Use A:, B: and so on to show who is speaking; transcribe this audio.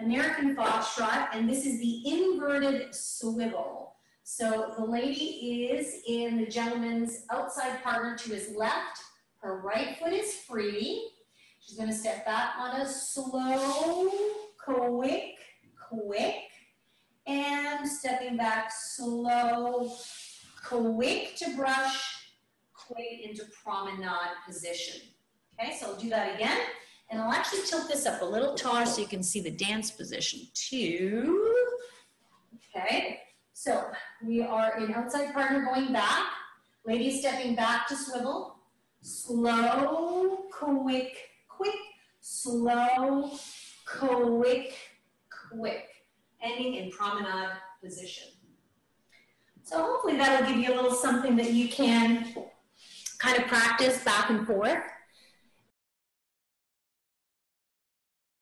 A: American Foxtrot, and this is the inverted swivel. So the lady is in the gentleman's outside partner to his left. Her right foot is free. She's gonna step back on a slow, quick, quick, and stepping back slow, quick to brush, quick into promenade position. Okay, so I'll do that again. And I'll actually tilt this up a little taller so you can see the dance position too. Okay, so we are in outside partner going back. Lady stepping back to swivel. Slow, quick, quick, slow, quick, quick. Ending in promenade position. So hopefully that'll give you a little something that you can kind of practice back and forth.